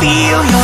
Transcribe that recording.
feel you.